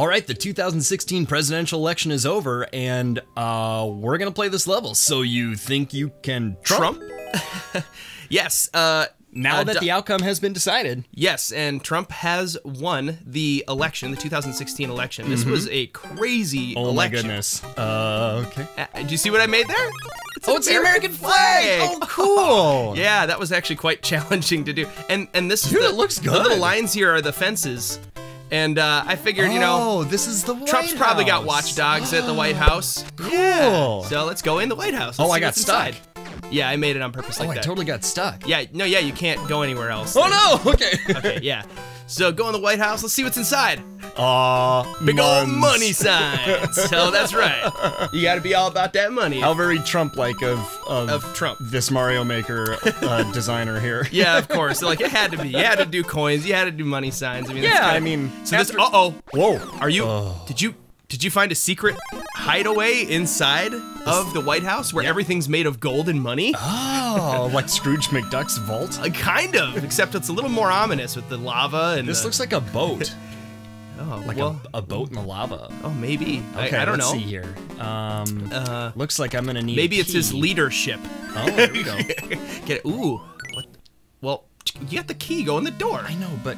All right, the 2016 presidential election is over, and uh, we're gonna play this level. So you think you can Trump? Trump? yes. Uh, Now uh, that the outcome has been decided. yes, and Trump has won the election, the 2016 election. This was a crazy Oh my goodness. Uh, okay. Uh, do you see what I made there? It's Oh, it's the American flag. Oh, cool. Yeah, that was actually quite challenging to do. And and this is Dude, the, it looks good. The little lines here are the fences, and uh, I figured, you know, Oh, this is the White Trump's probably got House. watchdogs at the White House. Cool. So let's go in the White House. Oh, Let's I got what's inside. stuck. Yeah, I made it on purpose like oh, I that. totally got stuck. Yeah, no, yeah, you can't go anywhere else. Oh no. Okay. Okay, yeah. So go in the White House. Let's see what's inside. Aw, Big old money signs. so that's right. You got to be all about that money. How very Trump-like of, of Of Trump. this Mario Maker uh, designer here. Yeah, of course. Like it had to be. You had to do coins. You had to do money signs. I mean, that's Yeah, I mean, So this. Uh oh. Whoa. Are you? Oh. Did you? Did you find a secret hideaway inside of the White House where everything's made of gold and money? Oh, like Scrooge McDuck's vault. Uh, kind of, except it's a little more ominous with the lava and This the- looks like a boat, oh, like well, a, a boat in the lava. oh maybe. Okay, I, I don't let's know. see here. Um, Uh, looks like I'm gonna need. maybe it's his leadership. Oh, there we go. Get it? Ooh. What? Well, you got the key. Go in the door. I know, but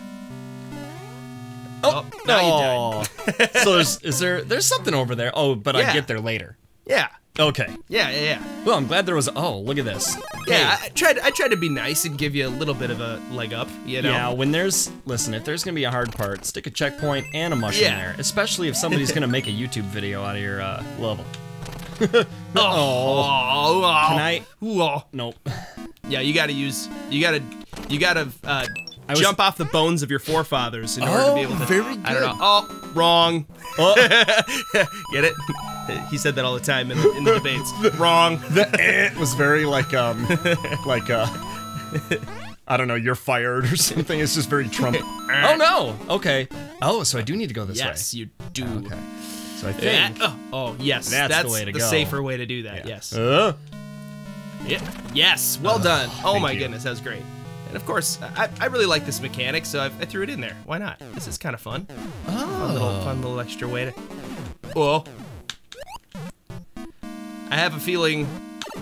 Oh, now you died. oh. so there's is there there's something over there? Oh, but I get there later. Yeah. Okay. Yeah. Yeah. Yeah. Well, I'm glad there was. Oh, look at this. Yeah. Hey. I, tried. I tried to be nice and give you a little bit of a leg up. You know. Yeah, when there's listen, if there's gonna be a hard part, stick a checkpoint and a mushroom Yeah. there. Especially if somebody's gonna make a YouTube video out of your uh, level. Oh. oh. Can I? Oh. Nope. Yeah, you gotta use, you gotta, you gotta uh, was- jump off the bones of your forefathers in order to be able to. Oh, very I don't know. Oh, wrong. Oh, Get it? He said that all the time in the, in the debates. wrong. the eh was very like um like uh I don't know, you're fired or something. It's just very Trump. oh no. Okay. Oh, so I do need to go this way. Yes, you do. way. Okay. So I Yeah, think. oh, oh, yes. That's the way to go. safer way to do that. Yes. Uh, Yeah. Yes. Well done. Oh my you. goodness, that was great. And of course, I, I really like this mechanic, so I, I threw it in there. Why not? This is kind of fun. Oh. Fun little, oh. fun little extra way to. Whoa. I have a feeling.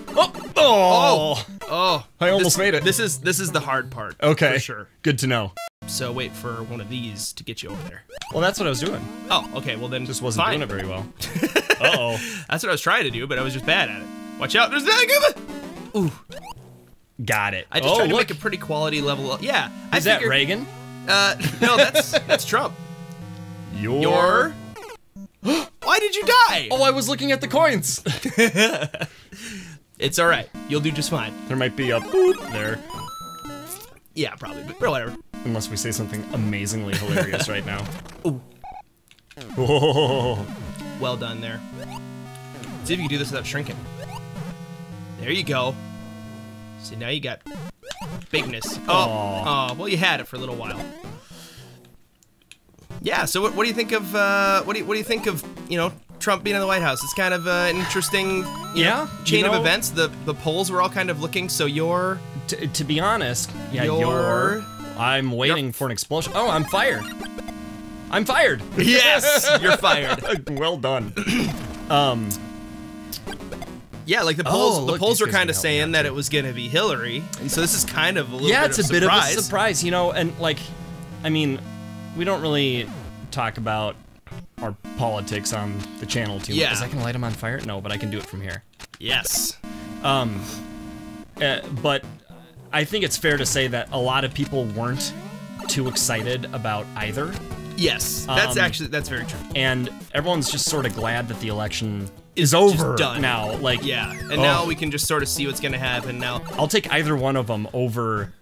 Oh. Oh. Oh, I almost this- made it. This is this is the hard part. Okay. For sure. Good to know. So wait for one of these to get you over there. Well, that's what I was doing. Oh, okay. Well then, Just wasn't fine. doing it very well. Uh oh. That's what I was trying to do, but I was just bad at it. Watch out! There's that. Ooh. Got it. I just oh, tried to look. make a pretty quality level. Yeah. I Is that figured- Reagan? Uh, no, that's that's Trump. Your. Your. Why did you die? Oh, I was looking at the coins. It's all right. You'll do just fine. there might be a boop there. Yeah, probably, but whatever. Unless we say something amazingly hilarious right now. Ooh. Oh. Well done there. See if you can do this without shrinking. There you go. See, now you got bigness. Oh, oh, well, you had it for a little while. Yeah. So, what, what do you think of uh, what do you what do you think of you know Trump being in the White House? It's kind of uh, an interesting you know, Yeah, chain you of events. The the polls were all kind of looking. So you're to, be honest, yeah, You're- you're. I'm waiting for an explosion. Oh, I'm fired. I'm fired. yes, you're fired. well done. um. Yeah, like the Oh, polls. the look, polls were kind of saying that it was gonna be Hillary, and so this is kind of a little Yeah, bit it's of a bit of a surprise, you know, and like, I mean, we don't really talk about our politics on the channel too much. Yeah. Is I can light them on fire? No, but I can do it from here. Yes. Um, uh, but I think it's fair to say that a lot of people weren't too excited about either, Yes, that's Um, actually that's very true. and everyone's just sort of glad that the election is over done. now. Like, Yeah, and Oh. now we can just sort of see what's gonna happen now. I'll take either one of them over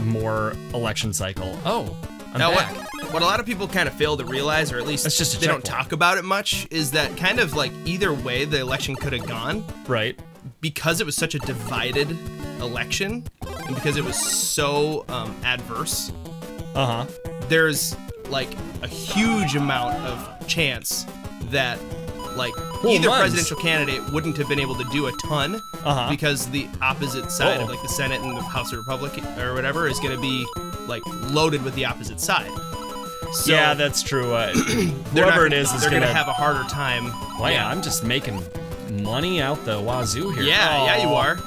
more election cycle. Oh, I'm Now, what back. what a lot of people kind of fail to realize, or at least That's just they don't talk about it much, is that kind of like either way the election could have gone Right. because it was such a divided election, and because it was so um, adverse. Uh huh. there's like a huge amount of chance that like either months. presidential candidate wouldn't have been able to do a ton Uh-huh. because the opposite side of Oh. like the Senate and the House of Republic or whatever is going to be like loaded with the opposite side. So yeah, that's true. Uh, whoever not- it is is they're gonna, gonna have a harder time. Well, yeah, I'm just making money out the wazoo here. Yeah, yeah, you are.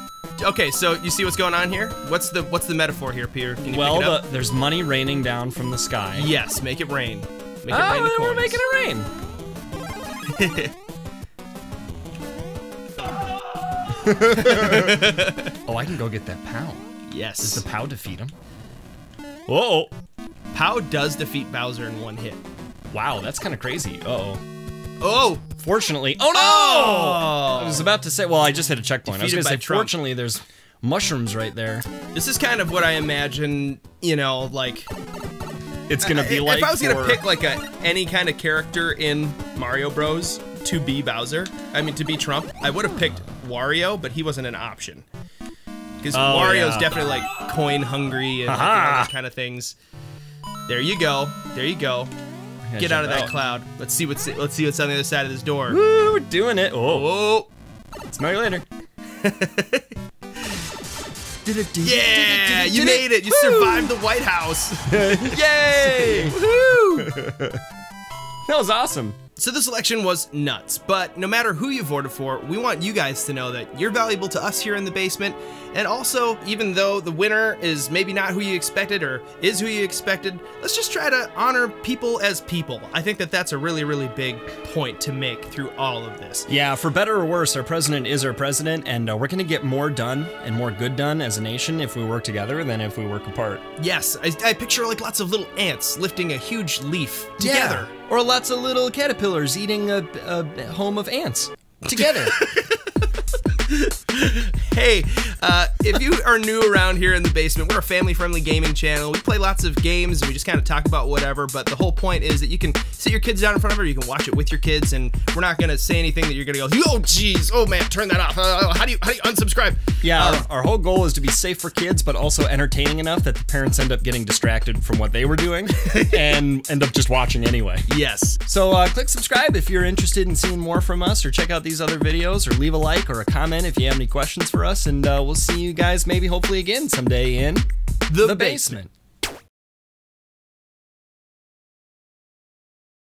Okay, so you see what's going on here? What's the what's the metaphor here, Peter? Can you Well, pick it up? the, there's money raining down from the sky. yes, make it rain. Make it Oh, rain we're making it rain. oh, I can go get that pow. yes. Does the pow defeat him? Whoa! Pow does defeat Bowser in one hit. Wow, that's kind of crazy. Uh oh. Oh! Fortunately, oh no! Oh! I was about to say. Well, I just hit a checkpoint. I was gonna say. Trump. Fortunately, there's mushrooms right there. This is kind of what I imagine, you know, like It's gonna be like. if. I was gonna for- pick like a any kind of character in Mario Bros to be Bowser, I mean to be Trump, I would have picked Wario, but he wasn't an option. Because Oh, Wario's yeah. definitely like coin hungry and like, Haha. all those kind of things. There you go. There you go. Get out of that cloud. Let's see what's let's see what's on the other side of this door. Woo, we're doing it. Oh, Oh, smell you later. Yeah! You made it. You survived the White House. Yay! Woohoo! That was awesome. So this election was nuts, but no matter who you voted for, we want you guys to know that you're valuable to us here in the basement. And also, even though the winner is maybe not who you expected or is who you expected, let's just try to honor people as people. I think that that's a really, really big point to make through all of this. Yeah, for better or worse, our president is our president, and uh, we're gonna get more done and more good done as a nation if we work together than if we work apart. Yes, I, I picture like lots of little ants lifting a huge leaf together. Or lots of little caterpillars eating a, a home of ants together. Hey, uh, if you are new around here in the basement, we're a family friendly gaming channel. We play lots of games and we just kind of talk about whatever, but the whole point is that you can sit your kids down in front of it, or you can watch it with your kids, and we're not going to say anything that you're going to go, oh, geez, oh man, turn that off. Uh, how, do you, how do you unsubscribe? yeah, Um, our, our whole goal is to be safe for kids, but also entertaining enough that the parents end up getting distracted from what they were doing and end up just watching anyway. yes. So uh, click subscribe if you're interested in seeing more from us, or check out these other videos, or leave a like or a comment if you have any questions for us, and uh, we'll see you guys maybe hopefully again someday in The the basement.